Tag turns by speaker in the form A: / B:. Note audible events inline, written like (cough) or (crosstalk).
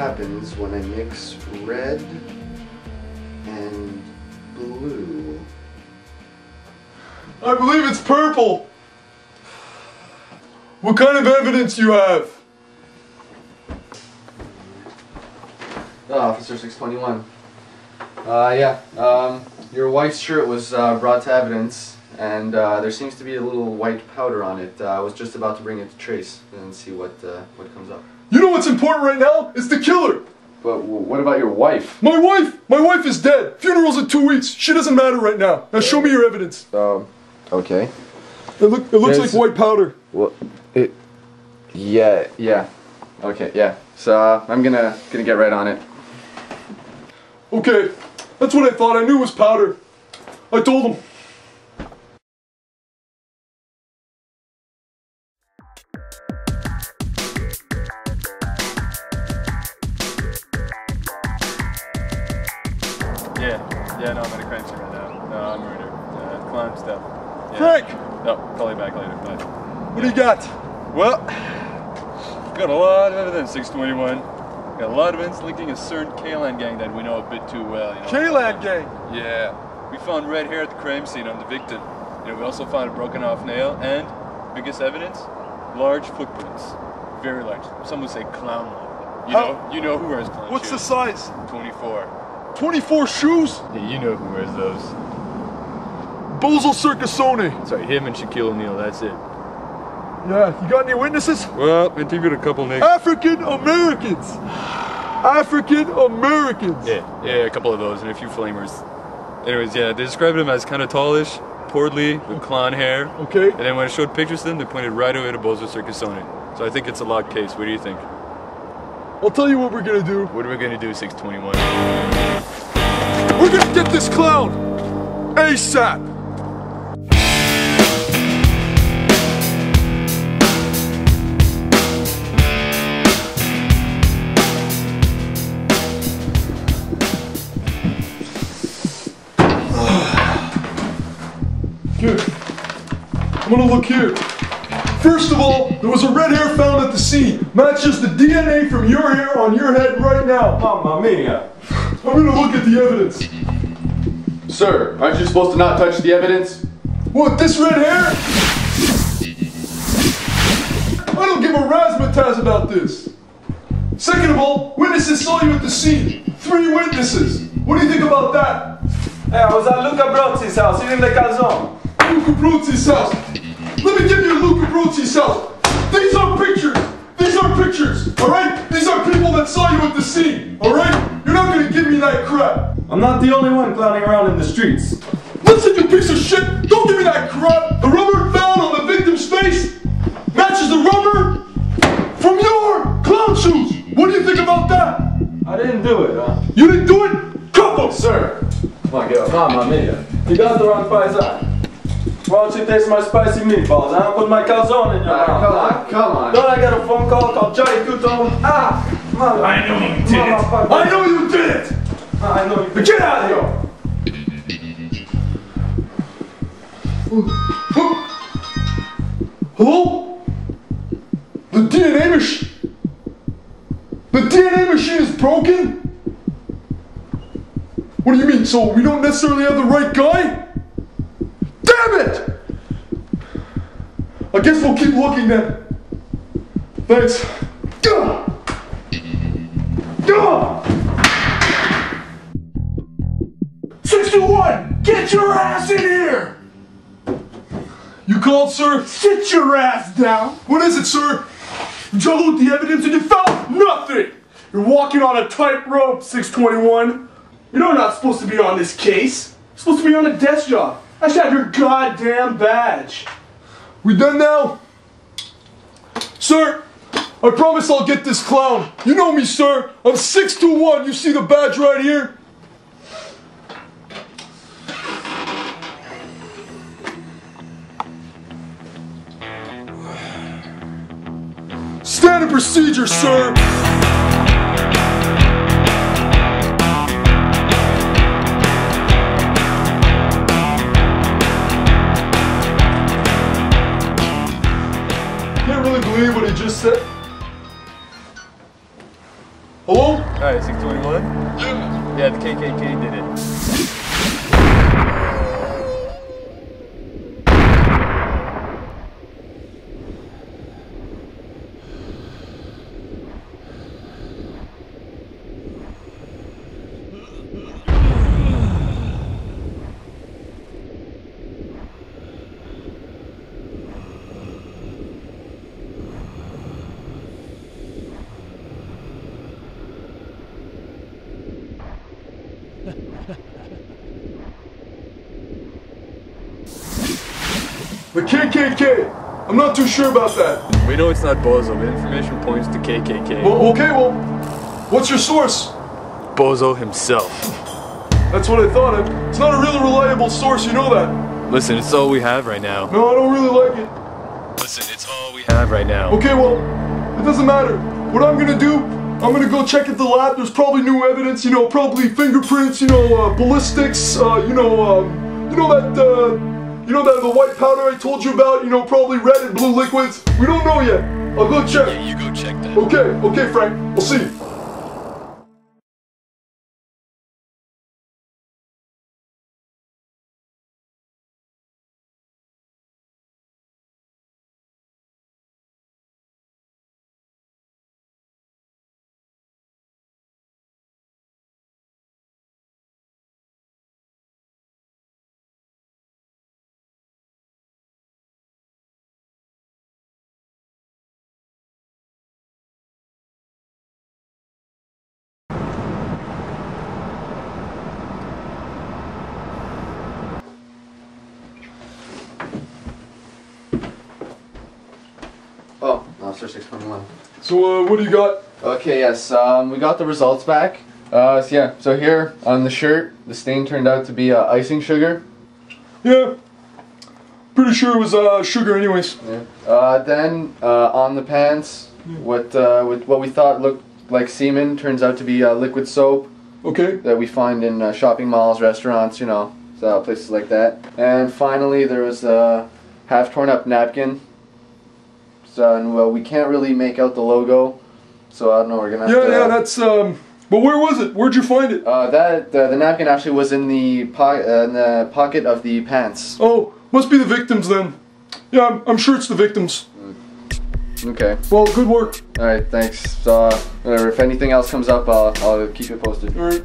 A: happens when I mix red and blue.
B: I believe it's purple. What kind of evidence you have?
A: Oh, Officer 621. Uh, yeah, um, your wife's shirt was uh, brought to evidence, and uh, there seems to be a little white powder on it. Uh, I was just about to bring it to Trace and see what uh, what comes up.
B: You know what's important right now? It's the killer.
A: But what about your wife?
B: My wife! My wife is dead. Funeral's in two weeks. She doesn't matter right now. Now show me your evidence.
A: Um, okay.
B: It, look, it looks
A: There's-
B: like white powder.
A: Well, it. Yeah, yeah. Okay, yeah. So uh, I'm gonna gonna get right on it.
B: Okay, that's what I thought. I knew it was powder. I told him.
C: Yeah, yeah, no, I'm at a crime scene right now. No, I'm murder. Uh, clown stuff. Yeah.
B: Frank,
C: No, call you back later. Bye.
B: what do you got?
C: Well, got a lot of evidence, 621. Got a lot of evidence linking a certain K-Land gang that we know a bit too well. You know?
B: K-Land gang.
C: Yeah. We found red hair at the crime scene on the victim. You know, we also found a broken off nail and, biggest evidence, large footprints. Very large. Some would say clown-like. You know, you know who wears clown
B: What's the size?
C: 24.
B: 24 shoes?
C: Yeah, you know who wears those.
B: Bozo Circusone.
C: Sorry, him and Shaquille O'Neal, that's it.
B: Yeah, you got any witnesses?
C: Well, I interviewed a couple niggas.
B: African Americans. African Americans.
C: Yeah, yeah, a couple of those and a few flamers. Anyways, yeah, they described him as kind of tallish, portly, with clown hair.
B: Okay.
C: And then when I showed pictures to them, they pointed right away to Bozo Circusone. So I think it's a locked case. What do you think?
B: I'll tell you what we're gonna do.
C: What are we gonna do, 621?
B: We're gonna get this clown ASAP. Good. I'm gonna look here. First of all, there was a red hair found at the scene. Matches the DNA from your hair on your head right now.
D: Mamma mia!
B: I'm gonna look at the evidence.
A: Sir, aren't you supposed to not touch the evidence?
B: What, this red hair? I don't give a razzmatazz about this. Second of all, witnesses saw you at the scene. Three witnesses. What do you think about that?
D: Hey, I was at Luca Brozzi's house eating the calzone.
B: Luca Bruzzi's house. Let me give you Luca Bruzzi's house. These are pictures. These are pictures. All right? These are people that saw you at the scene. All right? Crap.
D: I'm not the only one clowning around in the streets.
B: Listen, you piece of shit! Don't give me that crap! The rubber found on the victim's face matches the rubber from your clown shoes! What do you think about that?
D: I didn't do it, huh?
B: You didn't do it? Cuff him!
D: Sir! Come on, get up. Mamma mia. You got the wrong paisan. Why don't you taste my spicy meatballs? I don't put my calzone in your mouth.
A: come on, come on.
D: Don't I get a phone call called Johnny Couto? Ah! Mama. I know you did it.
B: I know you did it!
D: I know you did
B: Get out of here! Hello? The DNA machine. The DNA machine is broken? What do you mean? So we don't necessarily have the right guy? Damn it! I guess we'll keep looking then. Thanks. Gah! Gah! 61! Get your ass in here! You called, sir? Sit your ass down! What is it, sir? You juggled with the evidence and you found nothing! You're walking on a tightrope, 621. You know you're not supposed to be on this case. You're supposed to be on a desk job. I should have your goddamn badge. We done now? Sir, I promise I'll get this clown. You know me, sir. I'm 621. You see the badge right here? Procedure, sir. Can't really believe what he just said. Hello?
C: Hi, 621?
B: Yeah.
C: Yeah, the KKK did it. (laughs)
B: The KKK. I'm not too sure about that.
C: We know it's not Bozo, but information points to KKK.
B: Well, okay, well, what's your source?
C: Bozo himself.
B: That's what I thought. It's not a really reliable source, you know that.
C: Listen, it's all we have right now.
B: No, I don't really like it.
C: Listen, it's all we have right now.
B: Okay, well, it doesn't matter. What I'm gonna do, I'm gonna go check at the lab. There's probably new evidence, you know, probably fingerprints, you know, uh, ballistics, uh, you know, um, you know that, uh, you know that the white powder I told you about, you know, probably red and blue liquids. We don't know yet. I'll go check.
C: Yeah, you go check that.
B: Okay, okay, Frank. We'll see. you.
A: Officer 621.
B: So, uh, what do you got?
A: Okay, yes, um, we got the results back. Uh, so yeah, so here on the shirt, the stain turned out to be uh, icing sugar.
B: Yeah. Pretty sure it was uh, sugar, anyways.
A: Yeah. Uh, then uh, on the pants, what uh, with what we thought looked like semen turns out to be uh, liquid soap
B: Okay.
A: that we find in uh, shopping malls, restaurants, you know, so places like that. And finally, there was a half torn up napkin. So and well, we can't really make out the logo, so I don't know. We're gonna have
B: Yeah,
A: to.
B: yeah, that's, um, but where was it? Where'd you find it?
A: Uh, that the, the napkin actually was in the po- uh, in the pocket of the pants.
B: Oh, must be the victims then. Yeah, I'm, I'm sure it's the victims.
A: Okay.
B: Well, good work.
A: All right. Thanks. Uh, whatever. If anything else comes up, I'll I'll keep you posted.
B: All right.